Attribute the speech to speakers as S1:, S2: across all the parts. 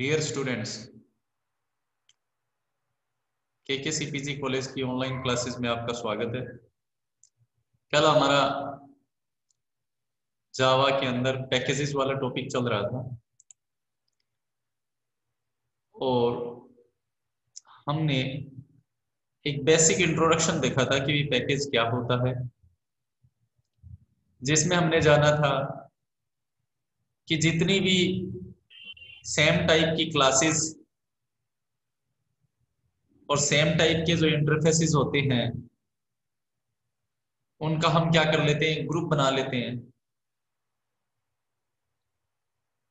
S1: Dear students K K C P G college की online classes में आपका स्वागत है। कल हमारा जावा के अंदर पैकेजेस वाला टॉपिक चल रहा था। और हमने एक बेसिक इंट्रोडक्शन देखा था कि पैकेज क्या होता है। जिसमें हमने जाना था कि जितनी भी सेम टाइप की क्लासेस और सेम टाइप के जो इंटरफेसेस होते हैं, उनका हम क्या कर लेते हैं? ग्रुप बना लेते हैं।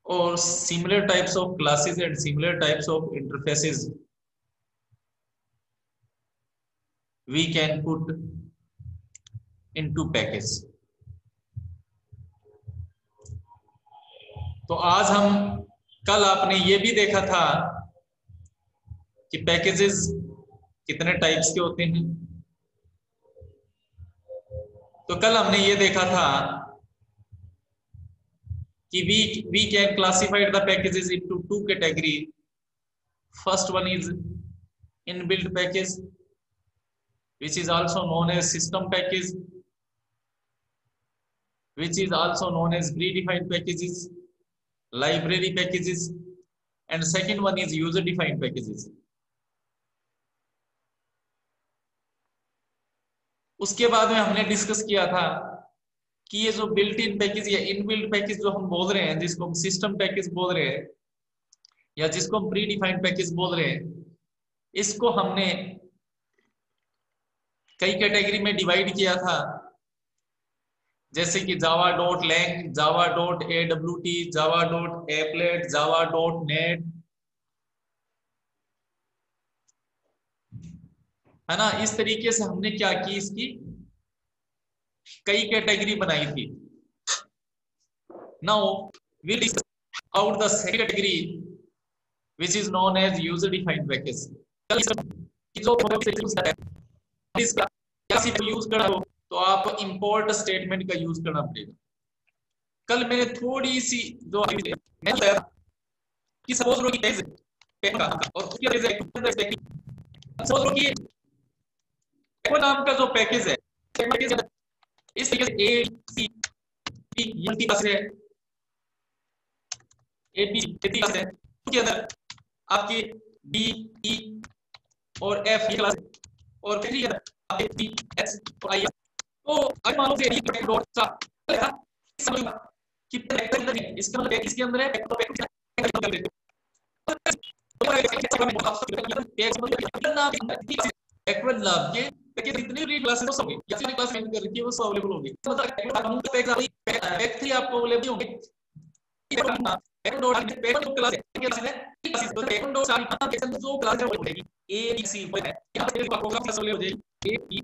S1: और similar types of classes and similar types of interfaces we can put into package तो आज हम कल आपने ये भी देखा था कि पैकेजेस कितने टाइप्स के होते हैं। तो कल हमने ये देखा था कि we we can classified the packages into two category first one is inbuilt package which is also known as system package, which is also known as predefined packages. Library packages. And second one is user defined packages. उसके बाद में हमने discuss किया था कि ये जो built in package या इनबिल्ट पैकेज जो हम बोल रहे हैं, जिसको हम सिस्टम पैकेज बोल रहे हैं, या जिसको हम प्री डिफाइंड पैकेज बोल रहे हैं, इसको हमने कई कैटेगरी में डिवाइड किया था। जैसे कि Java dot lang, Java dot A W T Java dot applet, Java dot net, है ना? इस तरीके से हमने क्या की इसकी? कई कैटेगरी बनाई थी। Now we out the second category which is known as user defined package जो इसका यूज़ करा हो? तो आप इंपोर्ट स्टेटमेंट का यूज़ करना पड़ेगा। कल मैंने थोड़ी सी जो कि सपोज़ लो कि पेज पेन का और पेज है सपोज़ लो कि एको नाम का जो पैकेज है इस ए सी टी है। ए बी टी है। उसके अंदर आपकी डी ई और एफ़ ये क्लास और फिर ये आपके बी एच और आई तो अगर मान लो ये डॉट सा लिखा समझ लो कि पैकेट अंदर है इसका मतलब इसके अंदर है कर देते एक्चुअल नाम के पैकेज जितनी भी क्लासेस हो सके या फिर क्लास मेंशन कर रखी है वो सब अवेलेबल होगी मतलब तो पैक 3 आपको अवेलेबल होंगे है है तो जो क्लास है वो होगी ए सी है यहाँ पे प्रोग्राम क्लास अवेलेबल हो जाएगी ए बी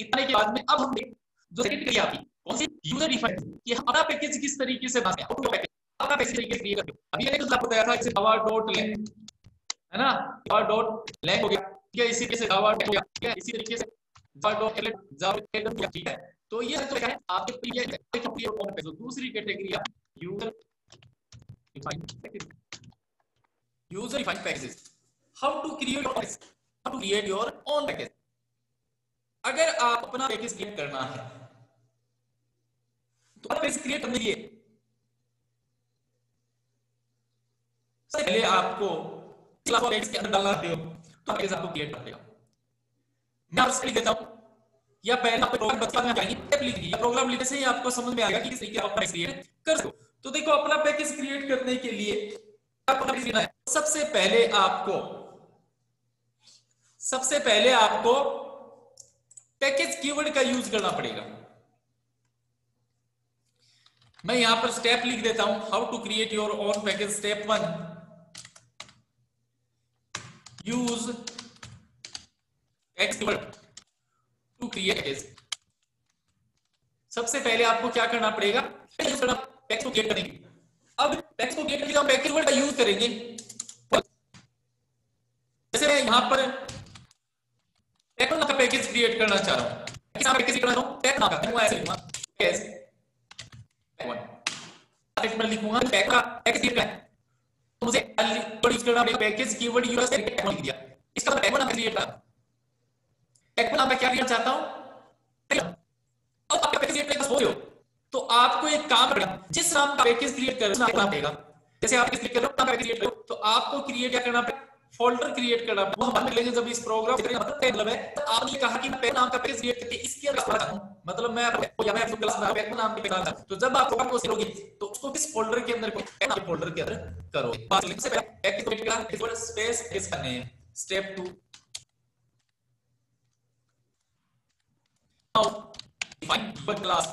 S1: इतने के बाद में अब हमने जो सेकंड क्रिया की, कौन सी? यूज़र डिफाइंड कि हमारा पैकेज किस तरीके से बनाते हैं पैकेज अपना पैकेज तरीके से क्रिएट करते हो। अभी मैंने आपको बताया था जैसे जावा डॉट लैंग है ना? जावा डॉट लैंग हो गया, ठीक है? इसी तरीके से जावा हो गया ठीक है? इसी तरीके से Java dot applet Java applet हो ठीक है? तो ये जो है, आपके प्रिय एक प्रिय कौन पैकेज दूसरी कैटेगरी है user defined package user defined packages how to create your how to create your own package अगर आप अपना पैकेज क्रिएट करना है तो आप पैकेज क्रिएट करने लिए पहले आपको ऑफ़ के अंदर डालना हो तो पैकेज आपको क्रिएट कर देगा। मैं आपको लिख देता हूँ, या पहले आपको प्रोग्राम बता जाएँगे टैब लिख दीजिए प्रोग्राम लिखने से ही आपको समझ में आएगा कि किस तरीके आप अपना क्रिएट कर सकते हो। तो देखो, अपना पैकेज क्रिएट करने के लिए पैकेज सबसे पहले आपको, सबसे पहले आपको पैकेज कीवर्ड का यूज़ करना पड़ेगा। मैं यहाँ पर स्टेप लिख देता हूँ how to create your own package step one use X to create सबसे पहले आपको क्या करना पड़ेगा? पैकेज को क्रिएट करेंगे। अब पैकेज को क्रिएट करके हम पैकेज वर्ड का यूज़ करेंगे। जैसे मैं यहाँ पर का पैकेज क्रिएट करना चाह रहा हूँ। किस नाम पैकेज करना चाह हूँ? पैक नाम का मैं ऐसे लिखूँगा पैकेज वन पैक मैं लिखूँगा पैक का पैकेज क्रिएट करना तो मुझे वर्ड यूज़ करना पड़ेगा। पैकेज कीवर्ड यूज़ करके पैक लिख दिया। इसका मतलब नाम क्रिएट करना पैक नाम मैं क्या करना चाहता हूँ? अब आप पैकेज क्रिएट करना हो रहे हो। तो आपको एक काम करना जिस नाम का पैकेज क्रिएट करना पड़ेगा जैसे आप क्लिक कर रहे हो पैकेज क्रिएट करो तो आपको क्रिएट क्या करना पड़ेगा? फोल्डर क्रिएट करना। हम मिलेंगे जब इस प्रोग्राम मतलब है तो आपने कहा कि मैं नाम का पैकेज क्रिएट करके इसके अंदर मतलब मैं या मैं क्लास में पैक नाम के पेज पैकेज तो जब आप प्रोग्राम को करोगे तो उसको किस फोल्डर के अंदर नाम फोल्डर के अंदर करोगे। बात लिख से पहले पैकेज क्रिएट करना वर्ड स्पेस इस करने step 2 now, define keyword class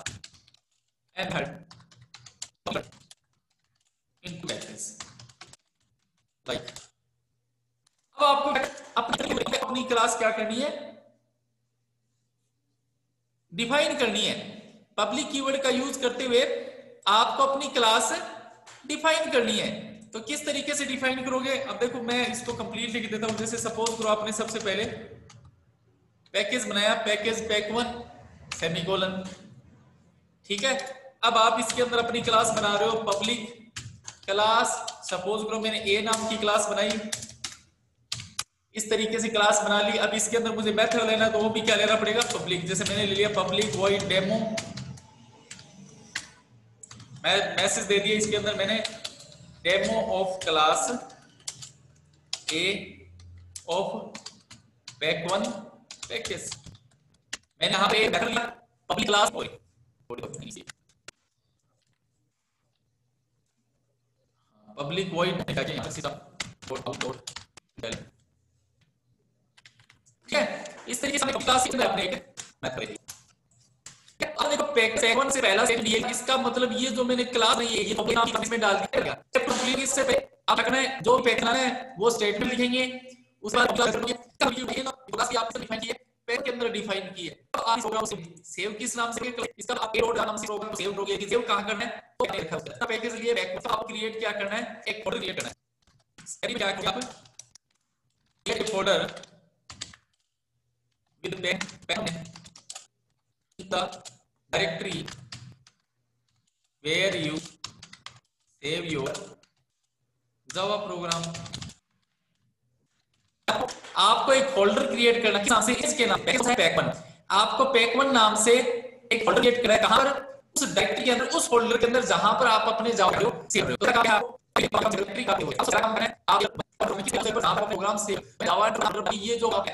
S1: and head into packages like अब आपको अपनी अपनी क्लास क्या करनी है? डिफाइन करनी है। पब्लिक कीवर्ड का यूज़ करते हुए आपको अपनी क्लास डिफाइन करनी है। तो किस तरीके से डिफाइन करोगे? अब देखो, मैं इसको कंप्लीट लिख देता हूँ। जैसे सपोज़ करो आपने सबसे पहले। पैकेज बनाया। पैकेज पैक वन सेमीकोलन ठीक है? अब आप इसके अंदर अपनी क्लास बना रहे हो। पब्लिक क्लास सपोज़ करो मैंने ए नाम की क्लास बनाई। इस तरीके से क्लास बना ली। अब इसके अंदर मुझे मेथड लेना तो वो भी क्या लेना पड़ेगा? पब्लिक। जैसे मैंने ले लिया पब्लिक वॉइड डेमो मैं मैसेज दे दिया इसके अंदर मैंने। Demo of class A of pack one package मैंने यहाँ पे मेथड लिया। पब्लिक क्लास पब्लिक वॉइड यहाँ सीधा। ठीक है? इस तरीके से क्लास अपने अब देखो पैक से पहला सेट ये इसका मतलब ये जो मैंने क्लास नहीं है, ये तो नाम इसमें डाल दिया इससे पे आप रखना है, जो पैक है, वो स्टेटमेंट लिखेंगे। उसके बाद क्लास करोगे। क्लास की आपने डिफाइन की है पैक के अंदर डिफाइन की है आप प्रोग्राम से सेव किस नाम से इसका आप पेलोड नाम से प्रोग्राम सेव करोगे सेव कहाँ करना है तो क्या लिखा है पैकेज लिए बैक तो आप क्रिएट क्या करना है? एक फोल्डर क्रिएट करना है। क्या किया आप एक folder with pen, pen the directory where you save your Java program. आपको एक फोल्डर क्रिएट करना किस नाम से इसके नाम पैक वन आपको पैक वन नाम से एक फोल्डर क्रिएट करना है कहाँ पर उस डायरेक्टरी के अंदर उस फोल्डर के अंदर जहाँ पर आप अपने जावा को सेव करो तो क्या आपको डायरेक्टरी का आप आप प्रोग्राम सेव जावा ये जो आप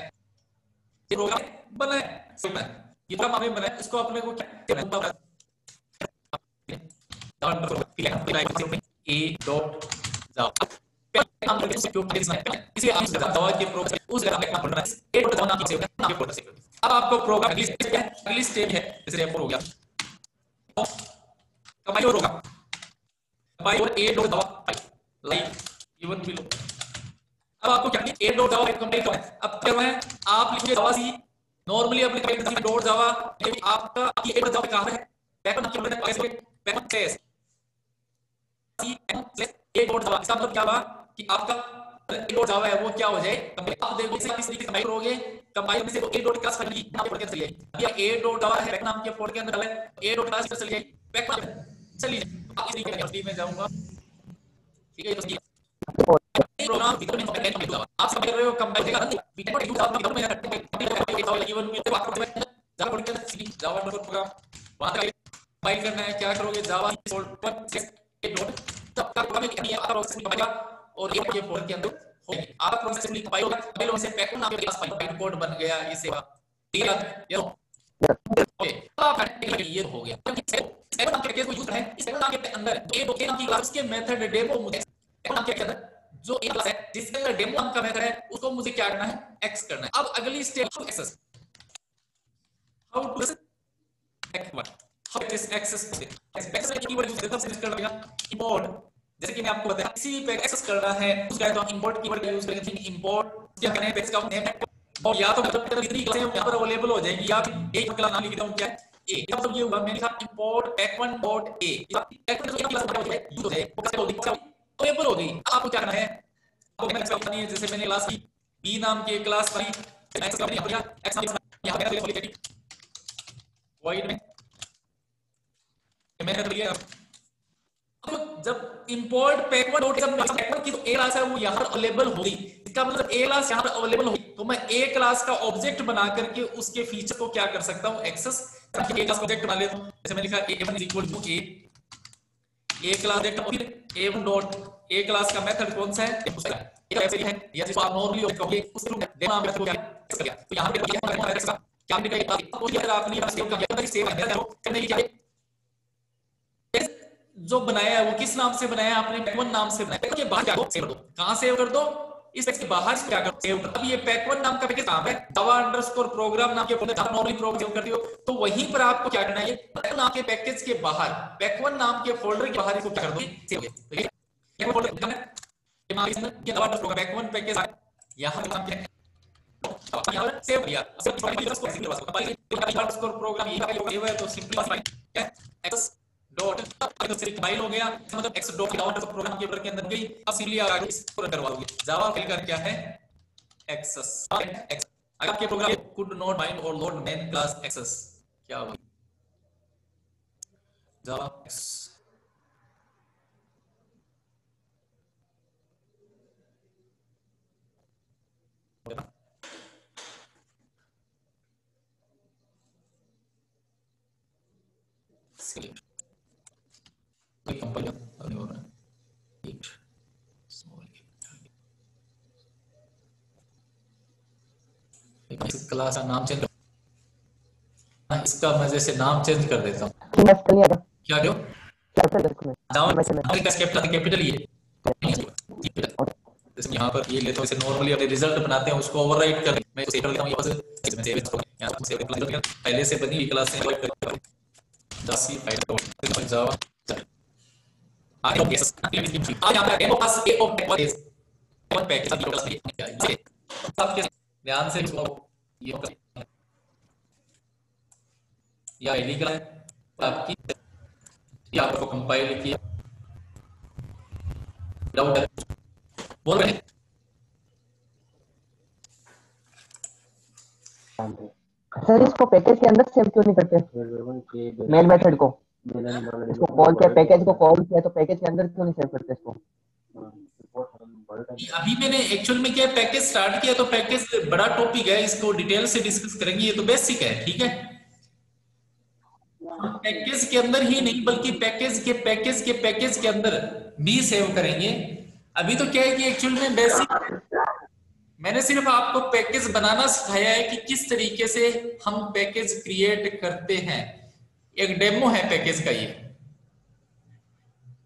S1: प्रोग्राम बनाए ये प्रोग्राम आपने बनाया इसको अपने को क्या ए डॉट जावा इसे आप जावा के प्रोग्राम उस जगह पे काम करना है। ए डॉट जावा नाम सेव नाम के फोल्डर अब आपको प्रोग्राम अगली स्टेज है। अगली स्टेज है, जैसे F4 हो गया। कमाई और होगा कमाई और A dot Java like even below अब आपको क्या ए डॉट जावा एक कंप्लीट करना है। अब क्या है? आप लिखिए जावा सी नॉर्मली अपने कमेंट सी डॉट जावा ये आपका ये ए डॉट जावा कहाँ है। पैटर्न क्या बोलते हैं pattern test C M plus A dot Java इसका मतलब क्या हुआ? कि आपका ए डॉट जावा है, वो क्या हो जाए? आप देखो, इसे इस तरीके से कंपाइल करोगे? कंपाइल में से तो ए डॉट क्लास फ़ाइल नाम के चली जाएगी अब ये ए डॉट जावा है पैक नाम के फोल्डर के अंदर है। ए डॉट क्लास चली जाएगी पैक नाम चलिए। आप इस तरीके से में जाऊँगा। ठीक है भीतर में कंपाइल कर जावा आप समझ रहे हो कंपाइल करेगा भीतर में यूज़ आपका भीतर में करते हैं जावा इवन में तो आपको जावा पढ़ के सी जावा प्रोग्राम वहाँ तक कंपाइल करना है क्या करोगे जावा फोल्डर से डॉट तब तक प्रोग्राम में आपका प्रोसेस बनेगा और ये ये फोल्डर के अंदर होगी आपका प्रोसेस में कंपाइल होगा कंपाइल होने से पैक नाम के पास फ़ाइल कोड बन गया सेवा ठीक है ये ओके अब ये हो गया सेवन नाम के केस को यूज़ करें इस सेवन नाम के अंदर ए दो के नाम की क्लास के मेथड डेमो मुझे नाम के अंदर जो एक क्लास है, जिसके अंदर डेमो नाम का मेथड है, उसको मुझे क्या करना है? एक्स करना है। अब अगली step to access how to access one how to access access में कीवर्ड यूज़ करते करना पड़ेगा इंपोर्ट जैसे कि मैं आपको बताया किसी पे एक्सेस करना उसका इंपोर्ट कीवर्ड का यूज़ करेंगे। इंपोर्ट क्या कहना पेज का नेम और या इतनी क्लासें यहाँ पर अवेलेबल जाएँगी। या एक क्लास नाम लिख देता क्या? ए इसका ये हुआ, मैंने लिखा import pack1 डॉट pack1 जो क्लास बना यूज़ जाए। कैसे होगी हो गई। आपको क्या करना है? आपको करनी है, जैसे मैंने क्लास की। बी नाम की क्लास बनी एक्स का यहाँ पर एक्स नाम यहाँ पे मैंने लिखा void में। मैंने तो लिया तो जब इंपोर्ट पैकवर्ड डॉट जब पैकवर्ड की तो ए क्लास है, वो यहाँ अवेलेबल होगी। इसका मतलब ए क्लास यहाँ पर अवेलेबल होगी। तो मैं ए क्लास का ऑब्जेक्ट बना करके उसके फीचर को क्या कर सकता हूँ? एक्सेस ए क्लास ऑब्जेक्ट बना लेता हूँ। जैसे मैंने लिखा a1 equal to A A class object फिर a1 डॉट ए क्लास का मेथड कौन सा है? है, या जिसको आप नॉर्मली उस क्या तो यहाँ पे क्या तो क्या जो बनाया है, वो किस नाम से बनाया आपने? नाम से बनाया कहाँ कर दो? इस टेक्स्ट के बाहर क्या कर सेव कर अब ये पैक नाम का पैकेज कहाँ है? जावा अंडरस्कोर प्रोग्राम नाम के फोल्डर नॉर्मली प्रोग्राम सेव कर दियो तो वहीं पर आपको क्या करना है, ये नाम के पैकेज के बाहर पैक नाम के फोल्डर के बाहर इसको क्या कर दो सेव तो ये फोल्डर क्या है। ये नाम इसमें ये जावा अंडरस्कोर पैक पैकेज यहाँ पे नाम क्या है? यहाँ पर सेव किया अब अंडरस्कोर प्रोग्राम ये है तो सिंपली क्या एक्स डॉट तो सिर्फ़ फ़ाइल हो गया मतलब x डॉट डाउन तो प्रोग्राम के के अंदर गई, अब सिंपली आगे इसको करवा दोगे जावा फ़ाइल का क्या है? Access x. अगर आपके प्रोग्राम कुड नॉट बाइंड और लोड मेन क्लास एक्सेस क्या होगा? Java x. Select. Small class का नाम चेंज इसका मैं जैसे नाम चेंज कर देता हूँ। क्या क्यों कैपिटल कैपिटल ये जैसे यहाँ पर ये लेता हूँ इसे नॉर्मली अपने रिज़ल्ट बनाते हैं उसको ओवरराइट कर मैं सेव कर लेता हूँ यहाँ से से पहले से बनी हुई क्लास से ओवरराइट दस ही फ़ाइल जावा आगे ओके आज आपका demo pass A O pack is one pack सभी क्लास में ये सबके ध्यान से इसको ये या का है। आपकी ये आपको कंपाइल किया। डाउट बोल
S2: सर इसको पैकेज के अंदर सेव क्यों नहीं करते? मेल मेथड को। इसको कॉल किया पैकेज को कॉल किया तो पैकेज के अंदर क्यों नहीं सेव करते इसको?
S1: अभी मैंने एक्चुअल में क्या पैकेज स्टार्ट किया तो पैकेज बड़ा टॉपिक है इसको डिटेल से डिस्कस करेंगे ये तो बेसिक है ठीक है? पैकेज के अंदर ही नहीं बल्कि पैकेज के पैकेज के पैकेज के अंदर भी सेव करेंगे। अभी तो क्या है कि एक्चुअल में बेसिक मैंने सिर्फ़ आपको पैकेज बनाना सिखाया है कि किस तरीके से हम पैकेज क्रिएट करते हैं। एक डेमो है पैकेज का ये।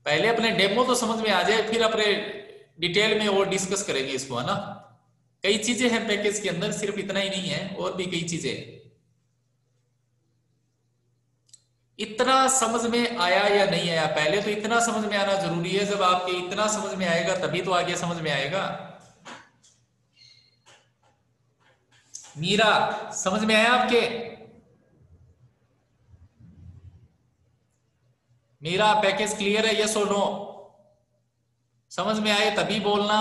S1: पहले अपने डेमो तो समझ में आ जाए, फिर अपने डिटेल में और डिस्कस करेंगे इसको, है ना? कई चीज़ें हैं पैकेज के अंदर, सिर्फ़ इतना ही नहीं है, और भी कई चीज़ें इतना समझ में आया या नहीं आया? पहले तो इतना समझ में आना ज़रूरी है, जब आपके इतना समझ में आएगा, तभी तो आगे समझ में आएगा। मीरा, समझ में आया आपके? मेरा पैकेज क्लियर है यस और नो समझ में आए? तभी बोलना,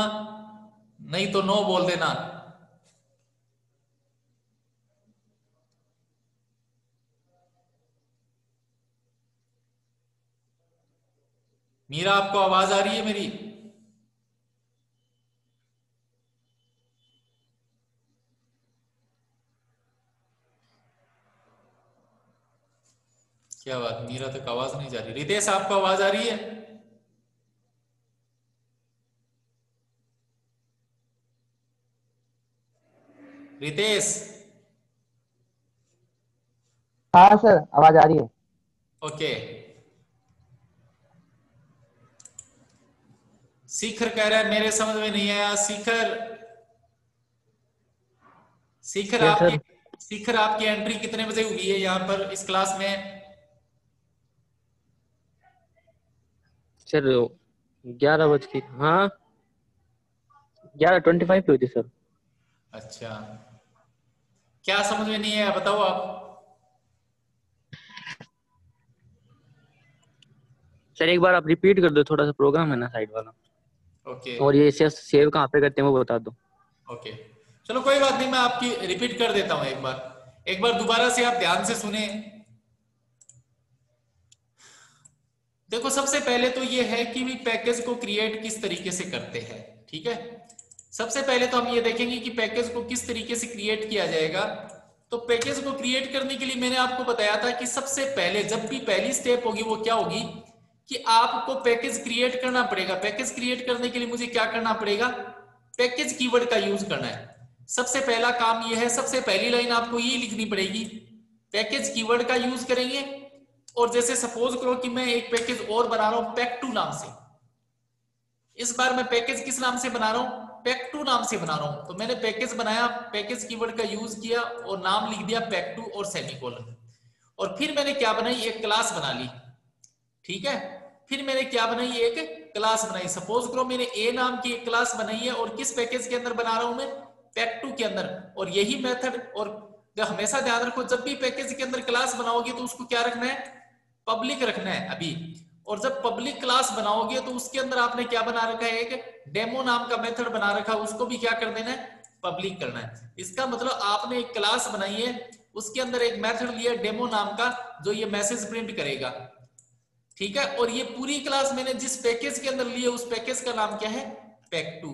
S1: नहीं तो नो बोल देना। मीरा आपको आवाज़ आ रही है मेरी? क्या बात मीरा तक आवाज़ नहीं जा रही। रितेश आपको आवाज़ आ रही है? रितेश?
S2: हाँ सर आवाज़ आ रही है।
S1: ओके। शिखर कह रहा है मेरे समझ में नहीं आया। शिखर शिखर आपकी शिखर आपकी एंट्री कितने बजे हुई है यहाँ पर इस क्लास में?
S3: सर ग्यारह बज के हाँ? ग्यारह ट्वेंटी फाइव पे हुई थी सर।
S1: अच्छा। क्या समझ में नहीं है बताओ आप।
S3: सर एक बार आप रिपीट कर दो थोड़ा सा प्रोग्राम है ना साइड वाला।
S1: Okay okay.
S3: और ये सेव कहाँ पे करते हैं वो बता दो।
S1: Okay okay. चलो कोई बात नहीं मैं आपकी रिपीट कर देता हूँ एक बार। एक बार दोबारा से आप ध्यान से सुने। देखो, सबसे पहले तो ये है कि भी पैकेज को क्रिएट किस तरीके से करते हैं, ठीक है? सबसे पहले तो हम ये देखेंगे कि पैकेज को किस तरीके से क्रिएट किया जाएगा। तो पैकेज को क्रिएट करने के लिए मैंने आपको बताया था कि सबसे पहले, जब भी पहली स्टेप होगी, वो क्या होगी? कि आपको पैकेज क्रिएट करना पड़ेगा। पैकेज क्रिएट करने के लिए मुझे क्या करना पड़ेगा? पैकेज कीवर्ड का यूज़ करना है। सबसे पहला काम यह है, सबसे पहली लाइन आपको ये लिखनी पड़ेगी। पैकेज कीवर्ड का यूज़ करेंगे। और जैसे सपोज़ करो कि मैं एक पैकेज और बना रहा हूँ पैक टू नाम से। इस बार मैं पैकेज किस नाम से बना रहा हूँ? पैक टू नाम से बना रहा हूँ। तो मैंने पैकेज बनाया पैकेज कीवर्ड का यूज़ किया और नाम लिख दिया पैक टू और सेमीकोलन और फिर मैंने क्या बनाई? एक क्लास बना ली। ठीक है? फिर मैंने क्या बनाई? एक क्लास बनाई। सपोज़ करो मैंने ए नाम की एक क्लास बनाई है और किस पैकेज के अंदर बना रहा हूँ मैं? पैक टू के अंदर। और यही मेथड और हमेशा ध्यान रखो, जब भी पैकेज के अंदर क्लास बनाओगे तो उसको क्या रखना है? पब्लिक रखना है अभी। और जब पब्लिक क्लास बनाओगे तो उसके अंदर आपने क्या बना रखा है? एक डेमो नाम का मेथड बना रखा है, उसको भी क्या कर देना है? पब्लिक करना है। इसका मतलब आपने एक क्लास बनाई है, उसके अंदर एक मेथड लिया डेमो नाम का, जो ये मैसेज प्रिंट करेगा। ठीक है? और ये पूरी क्लास मैंने जिस पैकेज के अंदर लिए उस पैकेज का नाम क्या है? Pack two.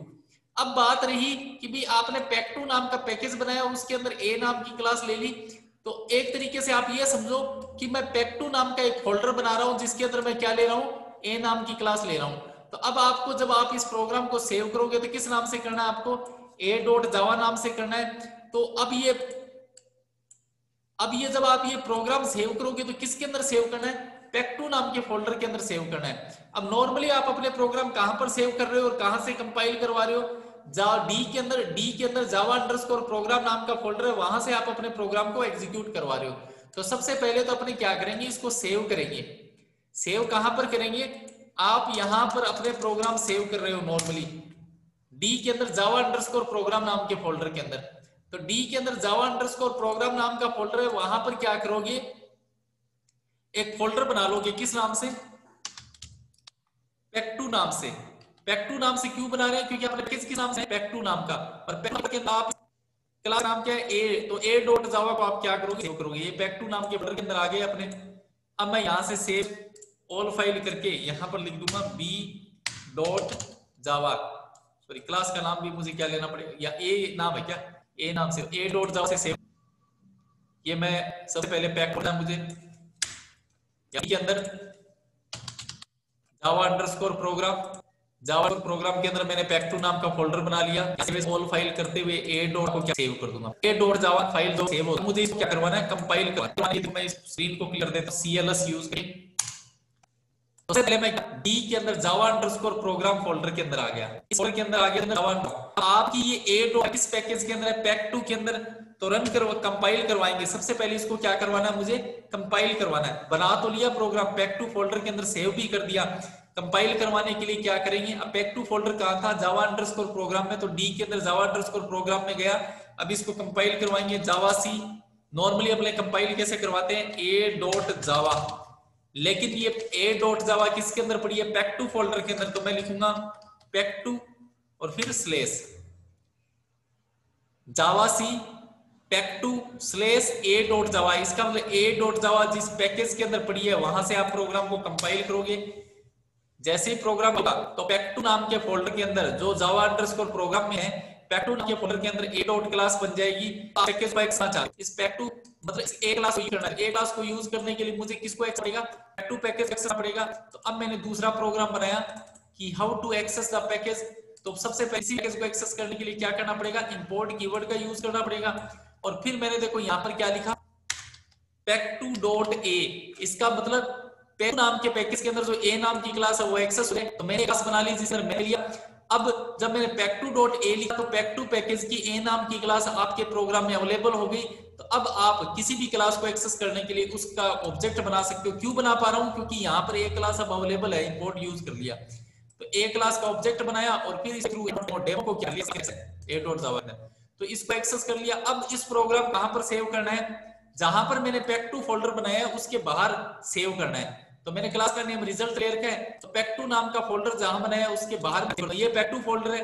S1: अब बात रही कि भी आपने पैक टू नाम का पैकेज बनाया, उसके अंदर ए नाम की क्लास ले ली। तो एक तरीके से आप ये समझो कि मैं पैक नाम का एक फोल्डर बना रहा हूँ, जिसके अंदर मैं क्या ले रहा हूँ? ए नाम की क्लास ले रहा हूँ। तो अब आपको जब आप इस प्रोग्राम को सेव करोगे तो किस नाम से करना है आपको? ए डॉट जावा नाम से करना है। तो अब ये अब ये जब आप ये प्रोग्राम सेव करोगे तो किसके अंदर सेव करना है? पैक टू नाम के फोल्डर के अंदर सेव करना है। अब नॉर्मली आप अपने प्रोग्राम कहाँ पर सेव कर रहे हो और कहाँ से कंपाइल करवा रहे हो? डी के अंदर डी के अंदर जावा अंडरस्कोर प्रोग्राम नाम का फोल्डर है, वहाँ से आप अपने प्रोग्राम को एग्जीक्यूट करवा रहे हो। तो सबसे पहले तो अपने क्या करेंगे? इसको सेव करेंगे। सेव कहाँ पर करेंगे? आप यहाँ पर अपने प्रोग्राम सेव कर रहे हो नॉर्मली डी के अंदर जावा अंडरस्कोर प्रोग्राम नाम के फोल्डर के अंदर। तो डी के अंदर जावा अंडरस्कोर प्रोग्राम नाम का फोल्डर है, वहाँ पर क्या करोगे? एक फोल्डर बना लोगे किस नाम से? पैक्टू नाम से। पैक्टू नाम से क्यों बना रहे हैं? क्योंकि आपने किस किस नाम से पैक्टू नाम का। और पैक्टू के नाम क्लास नाम क्या है? ए तो ए डॉट जावा को आप क्या करोगे? सेव करोगे। ये पैक्टू नाम के फोल्डर के अंदर आ गए अपने। अब मैं यहाँ से सेव ऑल फ़ाइल करके यहाँ पर लिख दूँगा B dot Java sorry class का नाम भी मुझे क्या लेना पड़ेगा? या ए नाम है क्या? ए नाम से ए डॉट जावा से सेव ये मैं सबसे पहले पैक करना मुझे के अंदर Java underscore program Java program के अंदर मैंने पैक टू नाम का फोल्डर बना लिया। ऑल फ़ाइल करते हुए ए डॉट को क्या सेव कर दूँगा? ए डॉट जावा फ़ाइल जो सेव हो। मुझे इसको क्या करवाना है? कंपाइल करवाना मैं इस स्क्रीन को क्लियर देता हूँ। सीएलएस यूज़ करें। सबसे पहले मैं डी के अंदर जावा अंडरस्कोर प्रोग्राम फोल्डर के अंदर आ गया। इस फोल्डर के अंदर आ गया जावा आपकी ये ए डॉट किस पैकेज के अंदर है? पैक टू के अंदर तो रन कर कंपाइल करवाएँगे। सबसे पहले इसको क्या करवाना है? मुझे कंपाइल करवाना है। बना तो लिया प्रोग्राम पैक टू फोल्डर के अंदर सेव भी कर दिया। कंपाइल करवाने के लिए क्या करेंगे? अब पैक टू फोल्डर कहा था? जावा अंडरस्कोर प्रोग्राम में तो डी के अंदर जावा अंडरस्कोर प्रोग्राम में गया। अब इसको कंपाइल करवाएँगे जावा सी नॉर्मली अपने कंपाइल कैसे करवाते हैं? ए डॉट जावा लेकिन ये ए डॉट जावा किसके अंदर पड़ी है? पैक टू फोल्डर के अंदर तो मैं लिखूँगा पैक टू और फिर slash Java C pack two slash A dot Java इसका मतलब ए डॉट जावा जिस पैकेज के अंदर पड़ी है, वहाँ से आप प्रोग्राम को कंपाइल करोगे। जैसे ही प्रोग्राम होगा तो पैक टू नाम के फोल्डर के अंदर जो जावा अंडरस्कोर प्रोग्राम में है पैक टू नाम के फोल्डर के अंदर ए डॉट क्लास बन जाएगी। इस पैक टू मतलब ए क्लास को यूज़ करना है। ए क्लास को यूज़ करने के लिए मुझे किसको एक्सेस पड़ेगा? पैक टू पैकेज एक्सेस पड़ेगा। तो अब मैंने दूसरा प्रोग्राम बनाया कि how to access the package तो सबसे पहले इसी पैकेज को एक्सेस करने के लिए क्या करना पड़ेगा? इंपोर्ट कीवर्ड का यूज़ करना पड़ेगा। और फिर मैंने देखो यहाँ पर क्या लिखा? पैक टू डॉट ए इसका मतलब नाम के पैकेज के अंदर जो ए नाम की क्लास है, वो एक्सेस हो तो मैंने क्लास बना ली जिसमें मैंने लिया। अब जब मैंने पैक टू डॉट ए लिखा तो पैक टू पैकेज की ए नाम की क्लास आपके प्रोग्राम में अवेलेबल हो गई। तो अब आप किसी भी क्लास को एक्सेस करने के लिए उसका ऑब्जेक्ट बना सकते हो। क्यों बना पा रहा हूँ? क्योंकि यहाँ पर एक क्लास अब अवेलेबल है इंपोर्ट यूज़ कर लिया। तो ए क्लास का ऑब्जेक्ट बनाया और फिर इस थ्रू डेमो को क्या लिया? ए डॉट तो इसको एक्सेस कर लिया। अब इस प्रोग्राम कहाँ पर सेव करना है? जहाँ पर मैंने पैक टू फोल्डर बनाया है, उसके बाहर सेव करना है। तो मैंने क्लास का नेम रिज़ल्ट क्लियर का है। तो पैक टू नाम का फोल्डर जहाँ बनाया है, उसके बाहर ये पैक टू फोल्डर है।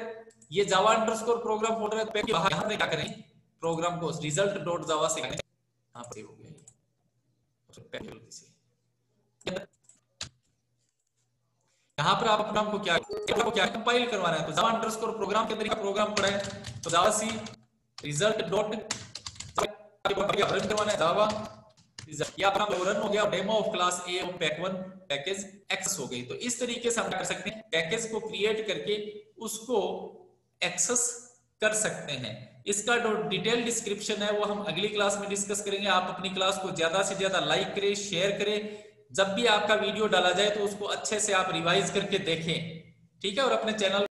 S1: ये जावा अंडरस्कोर प्रोग्राम फोल्डर है। पैक बाहर यहाँ पे क्या करें? प्रोग्राम को रिज़ल्ट डॉट जावा से यहाँ पर हो गया से। यहाँ पर आप अपना को क्या आपको क्या कंपाइल करवाना है? तो जावा अंडरस्कोर प्रोग्राम के अंदर प्रोग्राम पड़ा है। तो जावा सी रिज़ल्ट डॉट है हो हो तो हैं हैं इसका जो डिटेल डिस्क्रिप्शन है वो हम अगली क्लास में डिस्कस करेंगे आप अपनी क्लास को ज़्यादा से ज़्यादा लाइक करें शेयर करें जब भी आपका वीडियो डाला जाए तो उसको अच्छे से आप रिवाइज करके देखें ठीक है और अपने चैनल